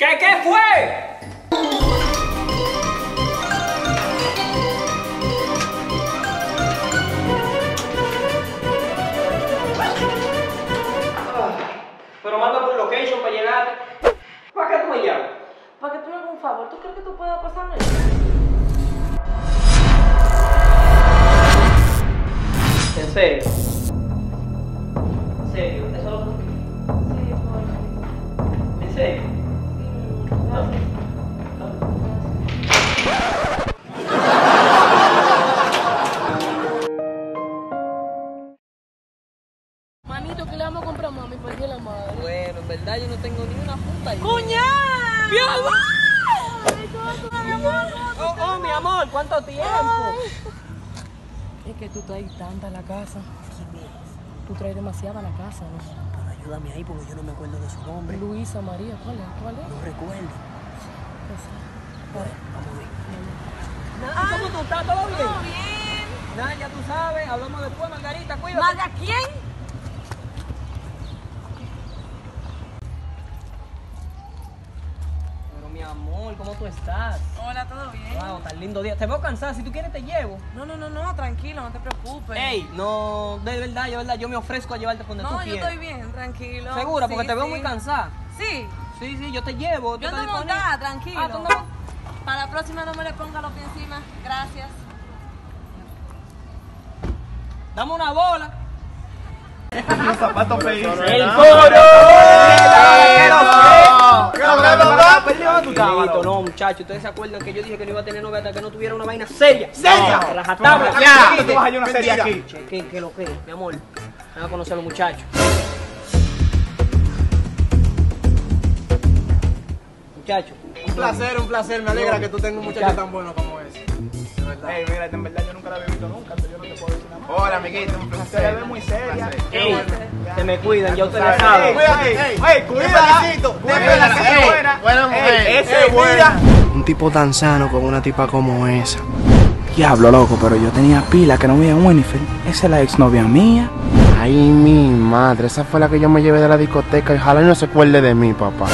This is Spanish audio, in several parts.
¿Qué, qué fue? Pero manda por location para llegar. ¿Para qué tú me llamas? Para que tú me hagas un favor. ¿Tú crees que tú puedas pasarme? ¿En serio? Traes tanta a la casa. Tú traes demasiada a la casa, ¿no? Ayúdame ahí porque yo no me acuerdo de su nombre. Luisa María, ¿cuál es? ¿Cuál es? No recuerdo. Esa. Vamos a ver. Nada, ¿Cómo tú estás? ¿Todo bien? Todo bien. Nada, ya tú sabes. Hablamos después, Margarita. Cuídate. ¿Maga quién? Pero mi amor, ¿cómo tú estás? Hola, ¿todo bien? Wow, tan lindo día. Te veo cansada. Si tú quieres, te llevo. No, no, no, no, tranquilo, no te preocupes. Ey, no, de verdad, yo, de verdad, yo me ofrezco a llevarte por donde no, tú yo estoy bien, tranquilo. ¿Segura? Porque Sí, te veo sí. muy cansada. Sí, Sí, sí, yo te llevo. ¿tú yo ando montada, tranquilo. Ah, ¿tú andas- Para la próxima no me le ponga los pies encima. Gracias. Dame una bola. Los zapatos felices. ¡El ¿no? coro! Miguelito, no, muchachos, ustedes se acuerdan que yo dije que no iba a tener novia hasta que no tuviera una vaina seria. ¡Seria! No, rajatabla. Ya, tú vas a hallar una serie aquí. Che, ¿Qué, qué lo que mi amor? Ven a conocer a los muchachos. Muchachos. Un placer, un placer. Me alegra que tú tengas un muchacho tan bueno como ese. Verdad. Ey, mira, en verdad yo nunca la había visto nunca, entonces yo no te puedo decir nada más. Hola, amiguito, un placer. Se ve muy seria. Ey, se me cuidan, ya ustedes saben. cuídate, ey, cuídala. Cuídala, es buena. Buena mujer. Esa es buena. Un tipo tan sano con una tipa como esa. Diablo, loco, pero yo tenía pila que no veía a Winifred. Esa es la exnovia mía. Ay, mi madre, esa fue la que yo me llevé de la discoteca y ojalá y no se acuerde de mí, papá.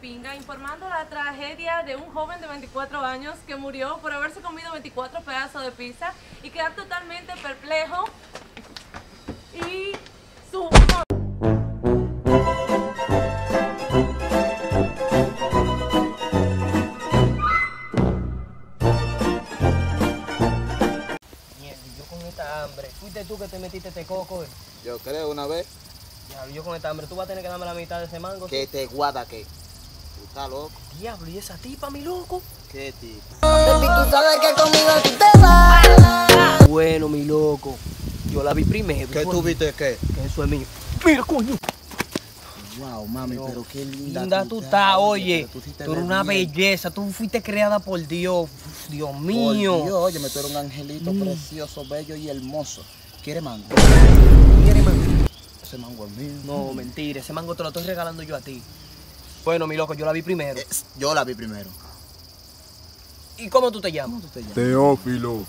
Pinga informando la tragedia de un joven de 24 años que murió por haberse comido 24 pedazos de pizza y quedar totalmente perplejo y su... Yo con esta hambre. Fuiste tú que te metiste este coco. eh. Yo creo una vez Diablo, yo con esta hambre. Tú vas a tener que darme la mitad de ese mango. que te guarda que tú estás loco. Diablo, ¿y esa tipa, mi loco? ¿Qué tipo? Bueno, mi loco. Yo la vi primero. ¿Qué tú viste qué? Que eso es mío. Mira, coño. Wow, mami, pero qué linda, Linda tú estás, oye. sí te Tú eres una bien. belleza. Tú fuiste creada por Dios. Dios Por mío. Dios, oye, tú eres un angelito precioso, bello y hermoso. ¿Quiere mango? ¿Quieres mango? Ese mango es mío. No, mentira. Ese mango te lo estoy regalando yo a ti. Bueno, mi loco, yo la vi primero. Yo la vi primero. ¿Y cómo tú te llamas? ¿Cómo tú te llamas? Teófilo.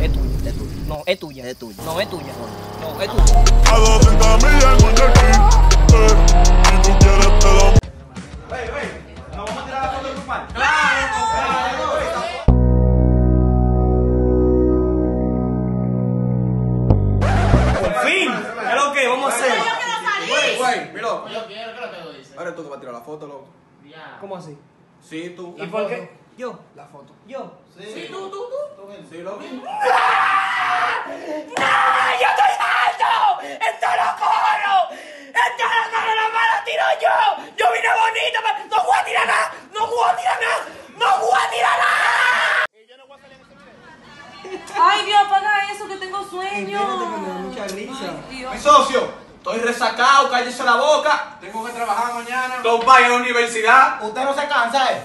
Es tuya. Es tuyo. No, es tuya. Es tuya. No, es tuya. No, es tuya. A 200 millas en si tú quieres te lo ¿Nos vamos a tirar la foto grupal? ¡Por fin! ¿Qué es lo que vamos a hacer? Güey, güey, mi loco. Yo quiero, ¿qué lo que tú tú que vas a tirar la foto, loco. ¿Cómo así? Sí, tú. ¿Y por qué? Yo. La foto. Yo. Sí, tú, tú, tú. Sí, loco. Ay, Dios, apaga eso, que tengo sueño. mucha risa. Ay. Mi socio, estoy resacado, cállese la boca. Trabajar mañana. Dos vaya a la universidad. Usted no se cansa, ¿eh?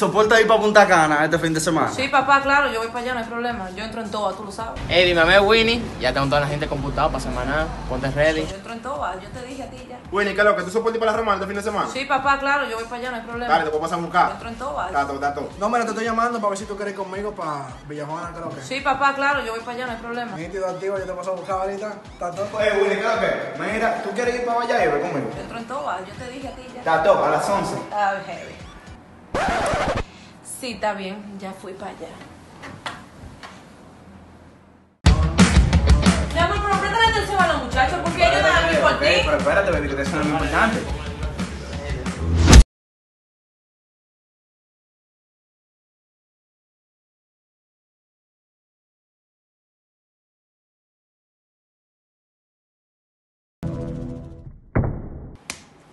¿Soporta ir para Punta Cana este fin de semana? Sí, papá, claro, yo voy para allá, no hay problema. Yo entro en toa, tú lo sabes. Ey, dime a ver, Winnie. Ya tengo toda la gente computado para semana. Ponte ready. Yo entro en toa, yo te dije a ti ya. Winnie, ¿qué es lo que tú soportas ir para la Romana este fin de semana? Sí, papá, claro, yo voy para allá, no hay problema. Dale, te puedo pasar a Yo buscar. entro en toa. Dato, dato. No, mira, te estoy llamando para ver si tú quieres ir conmigo para Villajuana, creo que. Sí, papá, claro, yo voy para allá, no hay problema. Nítido activo, yo te paso a buscar ahorita. ¿Está todo? Oye, Winnie, ¿qué es lo que? Mira, ¿tú quieres ir para Valladolid conmigo? Yo entro en toa, yo te dije a ti ya. Top, a las 11. Ah, heavy. Sí, está bien, ya fui para allá. Mi amor, pero préstale atención a los muchachos porque ellos dan aquí por ti. pero espérate, baby, que eso es muy importante.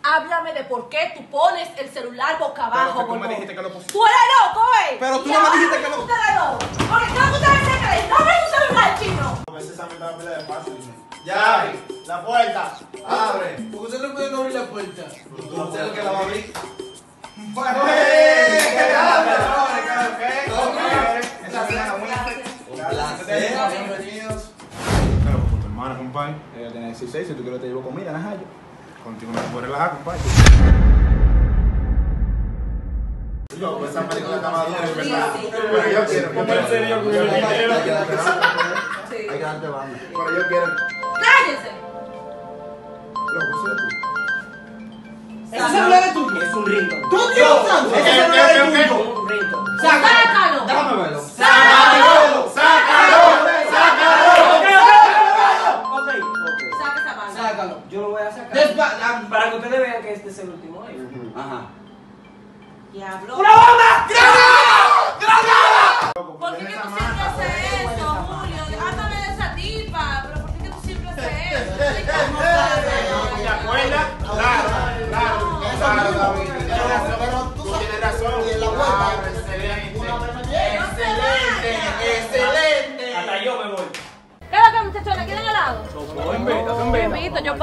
Háblame de por qué tú pones el celular boca abajo, Pero que tú me dijiste que lo pusiera. ¡Tú eres loco, eh! Pero tú no me dijiste que lo- tú loco. Porque creo que ustedes se creen. ¡No me tu celular, chino! Precisamente la pelea de paso. Ya, la puerta. Abre. ¿Por qué usted no puede abrir la puerta? ¿Usted es el que la va a abrir? Bienvenidos. Claro, con tu hermana, compadre. Ella tiene 16, si tú quieres te llevo comida, hallo. Contigo no te puedes relajar, compadre. Loco, esa maricona está madura. Pero yo quiero. ¿Cómo en serio con el dinero? Hay que darte banda. Pero yo quiero. ¡Cállese! Loco, ¿sí tú? ¿Ese celular es tuyo? Es un rinto. ¿Tú,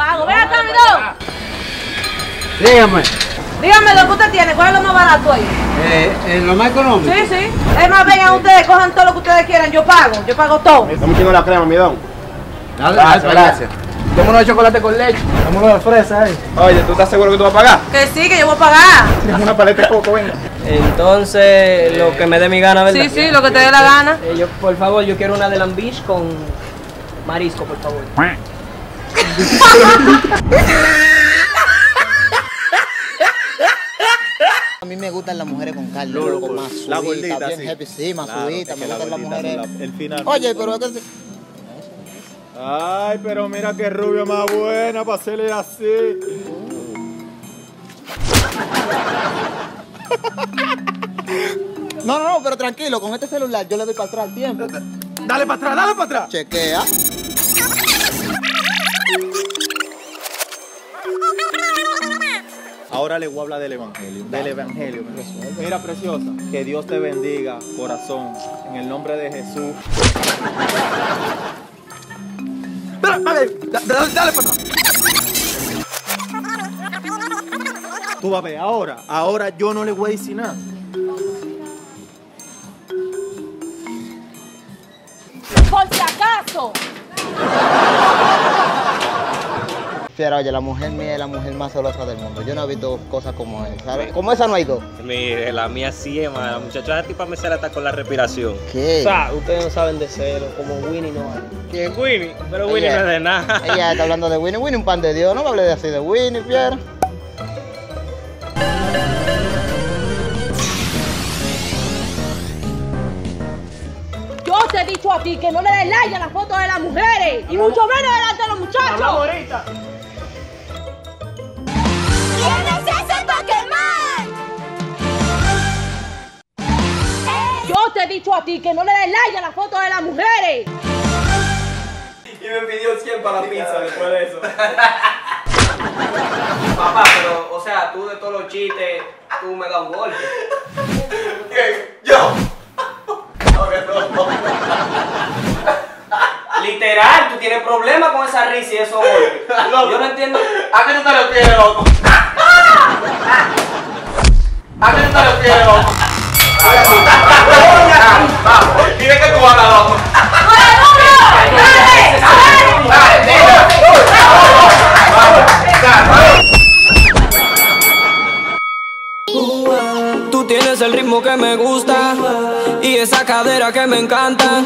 pago. Ven acá, mi dos. Dígame, Dígame lo que usted tiene. ¿Cuál es lo más barato ahí? eh, lo más económico. Sí, sí. Es más, vengan ustedes, cojan todo lo que ustedes quieran. Yo pago. Yo pago todo. Está muy chingo la crema, mi don. Gracias, gracias. Unos de chocolate con leche. Uno de fresa, eh. Oye, ¿tú estás seguro que tú vas a pagar? Que sí, que yo voy a pagar. Tienes una paleta de coco, venga. Entonces, lo que me dé mi gana, ¿verdad? Sí, sí, lo que te dé la gana. Eh, yo, por favor, yo quiero una de lambish con marisco, por favor. A mí me gustan las mujeres con carne, loco, más la subitas, gordita, bien sí. heavy, sí, más Claro, me la gustan las mujeres. la- el final. Oye, pero es que... Ay, pero mira qué rubia más buena para hacerle así. No, no, no, pero tranquilo, con este celular yo le doy para atrás el tiempo. Dale para atrás, dale para atrás. Chequea. Ahora le voy a hablar del evangelio. Del evangelio. Mira, preciosa, que Dios te bendiga, corazón, en el nombre de Jesús. Dale, dale, dale. Tú vas a ver, ahora, ahora yo no le voy a decir nada. Por si acaso. Fiera, oye, la mujer mía es la mujer más celosa del mundo. Yo no he visto cosas como esa, ¿sabes? Como esa no hay dos. Mire, la mía sí es mala, muchacha. La tipa me sale hasta con la respiración. ¿Qué? O sea, ustedes no saben de celo, como Winnie no hay. ¿Quién? Winnie. Pero Winnie Ella- no es de nada. Ella está hablando de Winnie. Winnie un pan de Dios. No me hable de así de Winnie, Fiera. Yo te he dicho a ti que no le des like a las fotos de las mujeres. Y mucho menos delante de los muchachos. A ti que no le des like a las fotos de las mujeres. Y me pidió 100 para la pizza después de eso. Papá, pero, o sea, tú de todos los chistes, tú me das un golpe. Yo. Literal, tú tienes problemas con esa risa y esos golpes. Yo no entiendo. ¿A qué tú te refieres, loco? ¿A qué tú te refieres, loco? Que. Tú tienes el ritmo que me gusta y esa cadera que me encanta.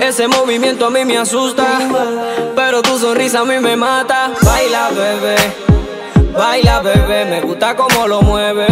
Ese movimiento a mí me asusta, pero tu sonrisa a mí me mata. Baila, bebé, baila, bebé, me gusta cómo lo mueve.